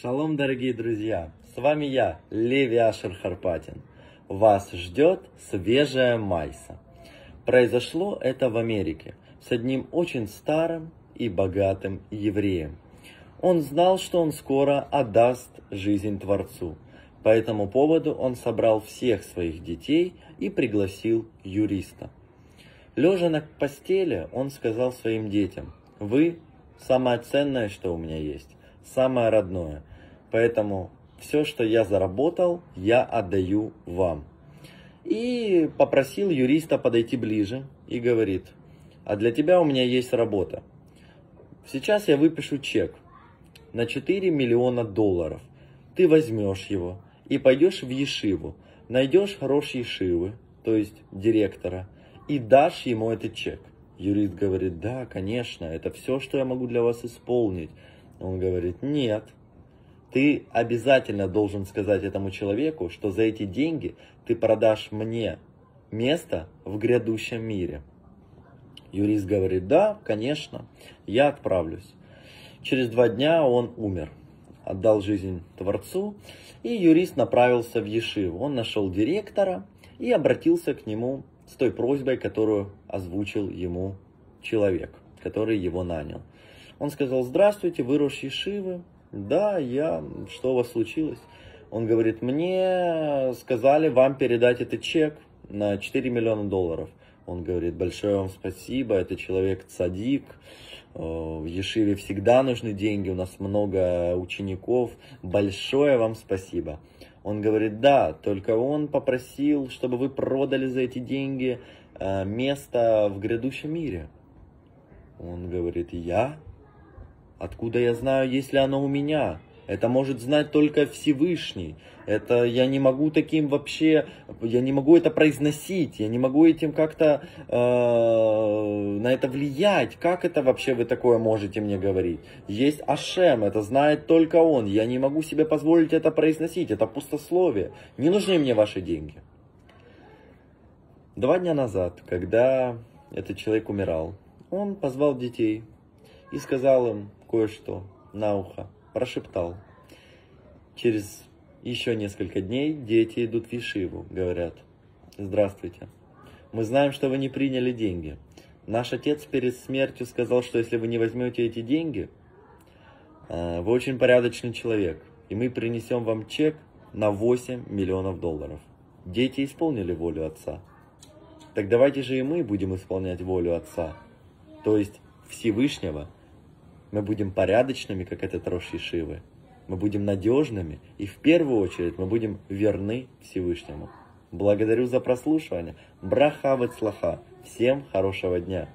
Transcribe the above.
Шалом, дорогие друзья! С вами я, Леви Ашер Харпатин. Вас ждет свежая майса. Произошло это в Америке с одним очень старым и богатым евреем. Он знал, что он скоро отдаст жизнь Творцу. По этому поводу он собрал всех своих детей и пригласил юриста. Лежа на постели, он сказал своим детям, «Вы – самое ценное, что у меня есть самое родное. Поэтому все, что я заработал, я отдаю вам. И попросил юриста подойти ближе и говорит, а для тебя у меня есть работа. Сейчас я выпишу чек на 4 миллиона долларов. Ты возьмешь его и пойдешь в Ешиву, найдешь хорош Ешивы, то есть директора, и дашь ему этот чек. Юрист говорит, да, конечно, это все, что я могу для вас исполнить. Он говорит, нет, ты обязательно должен сказать этому человеку, что за эти деньги ты продашь мне место в грядущем мире. Юрист говорит, да, конечно, я отправлюсь. Через два дня он умер, отдал жизнь Творцу, и юрист направился в Ешив. Он нашел директора и обратился к нему с той просьбой, которую озвучил ему человек, который его нанял. Он сказал, здравствуйте, вы Рош Ешивы? Да, я, что у вас случилось? Он говорит, мне сказали вам передать этот чек на 4 миллиона долларов. Он говорит, большое вам спасибо, это человек цадик, э, в Ешиве всегда нужны деньги, у нас много учеников, большое вам спасибо. Он говорит, да, только он попросил, чтобы вы продали за эти деньги э, место в грядущем мире. Он говорит, я? Откуда я знаю, если оно у меня? Это может знать только Всевышний. Это я не могу таким вообще, я не могу это произносить, я не могу этим как-то э, на это влиять. Как это вообще вы такое можете мне говорить? Есть Ашем, это знает только он. Я не могу себе позволить это произносить. Это пустословие. Не нужны мне ваши деньги. Два дня назад, когда этот человек умирал, он позвал детей и сказал им, кое-что на ухо, прошептал. Через еще несколько дней дети идут в Ешиву, говорят, здравствуйте. Мы знаем, что вы не приняли деньги. Наш отец перед смертью сказал, что если вы не возьмете эти деньги, э, вы очень порядочный человек, и мы принесем вам чек на 8 миллионов долларов. Дети исполнили волю отца. Так давайте же и мы будем исполнять волю отца, то есть Всевышнего, мы будем порядочными, как этот Рош Ешивы. Мы будем надежными и в первую очередь мы будем верны Всевышнему. Благодарю за прослушивание. Браха слаха. Всем хорошего дня.